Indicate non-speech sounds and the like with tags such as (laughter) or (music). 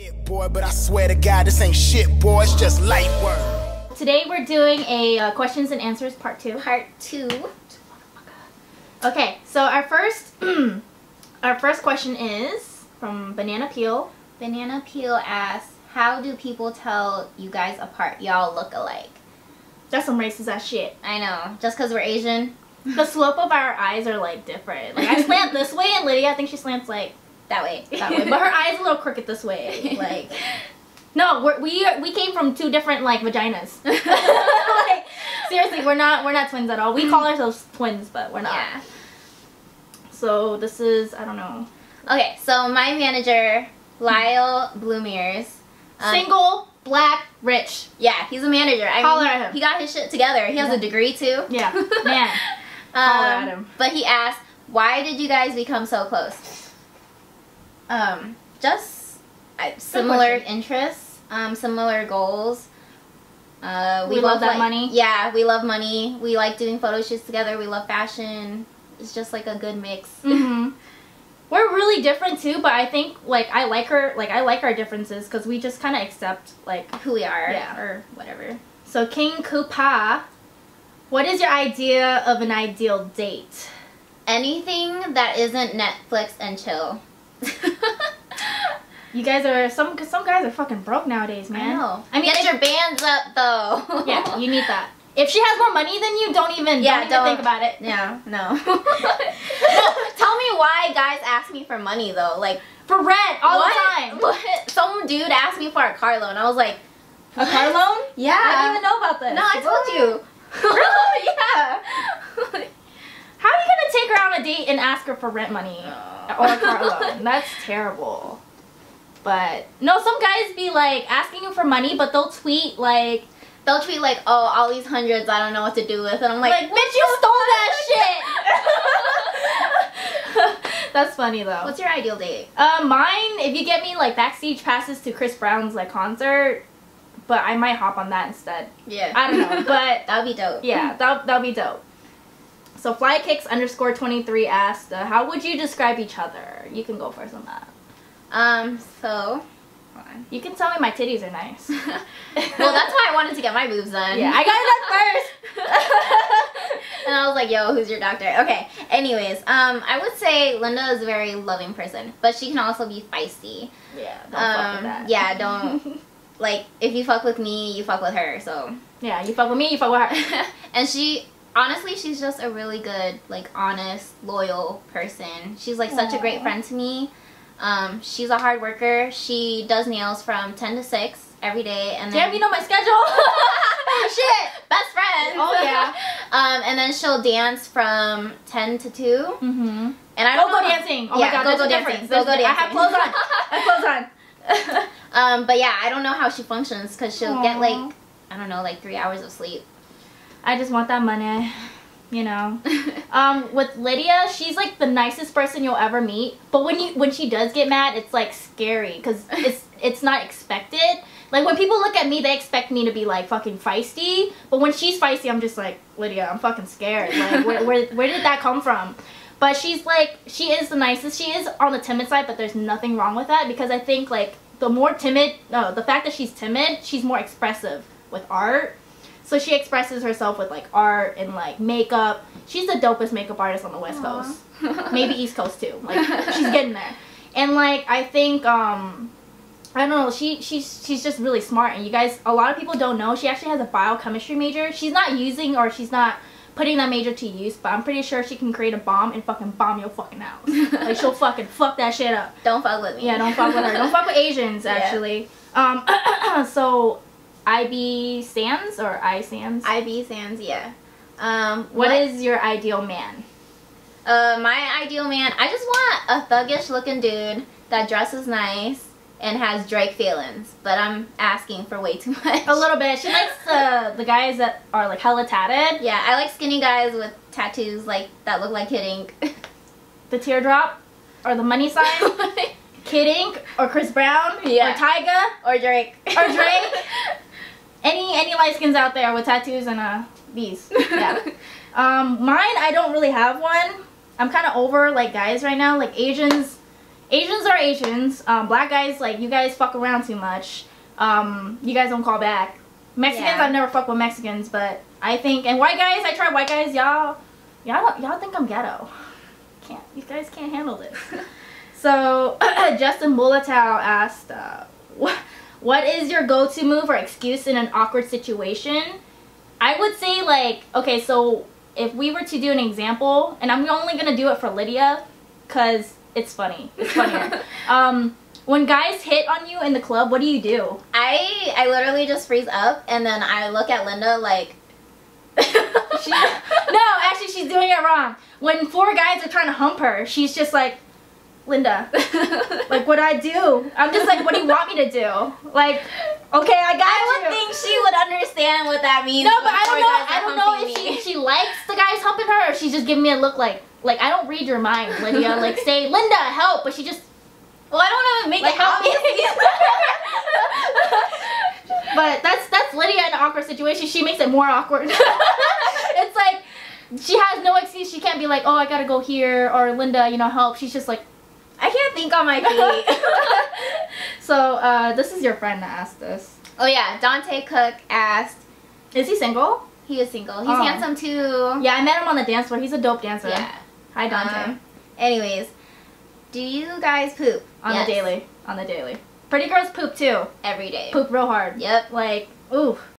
It, boy, but I swear to God, this ain't shit, boy. It's just light work. Today we're doing a uh, questions and answers part two. Part two. Okay, so our first (clears throat) our first question is from Banana Peel. Banana Peel asks, how do people tell you guys apart? Y'all look alike. That's some racist ass shit. I know. Just because we're Asian, The slope of our eyes are like different. Like I slant (laughs) this way, and Lidia, I think she slants like that way. (laughs) that way, but her eyes a little crooked this way. Like no, we're, we we came from two different like vaginas. (laughs) like seriously, we're not we're not twins at all. We call ourselves twins, but we're not. Yeah. So this is I don't know. Okay, so my manager, Lyle Bloomiers. um, Single, black, rich. Yeah, he's a manager. I Holler mean, at him. He got his shit together. He has Yeah. a degree too. Yeah, (laughs) man. Holler Um, at him. But he asked, why did you guys become so close? Um, just similar interests, um, similar goals. Uh, We love that like- money. Yeah, we love money. We like doing photo shoots together. We love fashion. It's just like a good mix. (laughs) hmm We're really different too, but I think like I like her like I like our differences because we just kind of accept like Who we are, Yeah. or whatever. So King Kupa, what is your idea of an ideal date? Anything that isn't Netflix and chill. You guys are some cause some guys are fucking broke nowadays, man. I know. I mean, get your bands up though. (laughs) yeah, you need that. If she has more money than you, don't even Yeah, don't don't- think about it. Yeah, no. no. (laughs) (laughs) Tell me why guys ask me for money though. Like For rent all what? the time. What? Some dude asked me for a car loan. I was like, A car loan? Yeah. I didn't even know about this. No, I told you. Really? yeah. How are you gonna take her on a date and ask her for rent money Oh. or a car loan? That's terrible. But no, some guys be like asking you for money, but they'll tweet like, They'll tweet like, oh, all these hundreds I don't know what to do with, and I'm like, like, bitch, you stole that shit. (laughs) That's funny though. What's your ideal date? Uh, mine, if you get me like backstage passes to Chris Brown's like concert, but I might hop on that instead. Yeah. I don't know, (laughs) but That'd be dope. yeah, that that'll be dope. So flykicks underscore twenty three asked, uh, how would you describe each other? You can go first on that. Um. So. You can tell me my titties are nice. (laughs) well, that's why I wanted to get my boobs done. Yeah, I got it done first. (laughs) and I was like, yo, who's your doctor? Okay. Anyways, um, I would say Linda is a very loving person, but she can also be feisty. yeah, don't fuck with Um, that. yeah, don't- Like, if you fuck with me, you fuck with her. So, yeah, you fuck with me, you fuck with her. (laughs) and she, honestly, she's just a really good, like, honest, loyal person. She's like such a great friend to me. Um, she's a hard worker. She does nails from ten to six every day, and then Damn, you know my schedule. (laughs) (laughs) shit, best friends. Oh, yeah. (laughs) um, and then she'll dance from ten to two. mm-hmm. And I don't go know- dancing. Oh Yeah, my god, go go dancing. Go go dancing. I have clothes on. I have clothes on. um, but yeah, I don't know how she functions because she'll get like I don't know, like three hours of sleep. I just want that money, you know. (laughs) Um, with Lidia, she's like the nicest person you'll ever meet. But when you when she does get mad, it's like scary because (laughs) it's it's not expected. Like when people look at me, they expect me to be like fucking feisty. But when she's feisty, I'm just like Lidia, I'm fucking scared. Like where (laughs) where, where did that come from? But she's like she is the nicest. She is on the timid side, but there's nothing wrong with that because I think like the more timid, no, the fact that she's timid, she's more expressive with art. So she expresses herself with like art and like makeup. She's the dopest makeup artist on the West Aw. Coast. (laughs) Maybe East Coast too. Like she's getting there. And like I think um I don't know, she she's she's just really smart and you guys a lot of people don't know she actually has a biochemistry major. She's not using or she's not putting that major to use, but I'm pretty sure she can create a bomb and fucking bomb your fucking house. (laughs) like she'll fucking fuck that shit up. Don't fuck with me. Yeah, don't fuck with her. Don't fuck with (laughs) Asians, Yeah. actually. Um, (clears throat) so, IB Sands or I Sands? IB Sands, yeah. Um, what is your ideal man? Uh, my ideal man, I just want a thuggish looking dude that dresses nice and has Drake feelings, but I'm asking for way too (laughs) much. A little bit. She likes the the guys that are like hella tatted. Yeah, I like skinny guys with tattoos like that look like Kid Ink. The teardrop or the money sign. (laughs) Kid Ink or Chris Brown Yeah. or Tyga or Drake. or Drake. (laughs) any any light skins out there with tattoos and uh these. Yeah. (laughs) Um, mine I don't really have one. I'm kind of over like guys right now. Like Asians, Asians are Asians. Um, black guys, like you guys fuck around too much. Um, you guys don't call back. Mexicans, Yeah. I've never fucked with Mexicans, but I think and white guys, I try white guys. Y'all, y'all, don't- y'all think I'm ghetto. Can't you guys can't handle this? (laughs) so (clears throat) Justin Mulatow asked, uh, (laughs) what, "What is your go-to move or excuse in an awkward situation?" I would say like, okay, so if we were to do an example, and I'm only gonna do it for Lidia, cause it's funny. It's funnier. (laughs) um, when guys hit on you in the club, what do you do? I I literally just freeze up and then I look at Linda like. (laughs) She, no, actually, she's doing it wrong. When four guys are trying to hump her, she's just like, Linda, (laughs) like, what do I do? I'm just like, what do you want me to do? Like, okay, I got I you. would think she would understand what that means. no, but I don't know. I don't know if she if she likes the guys humping her, or she's just giving me a look like, like I don't read your mind, Lidia. (laughs) Like, say, Linda, help, but she just Well, I don't know. Make Like, it obvious. (laughs) But that's that's Lidia in an awkward situation. She makes it more awkward. it's like she has no excuse. She can't be like, oh, I gotta go here, or Linda, you know, help. She's just like. Think on my (laughs) feet. (laughs) so uh, this is your friend that asked this. oh yeah, Dante Cook asked. Is he single? He is single. He's Oh. handsome too. Yeah, I met him on the dance floor. He's a dope dancer. Yeah. Hi, Dante. Um, anyways, do you guys poop on Yes. the daily. On the daily. Pretty girls poop too. every day? Poop real hard. Yep. Like, ooh.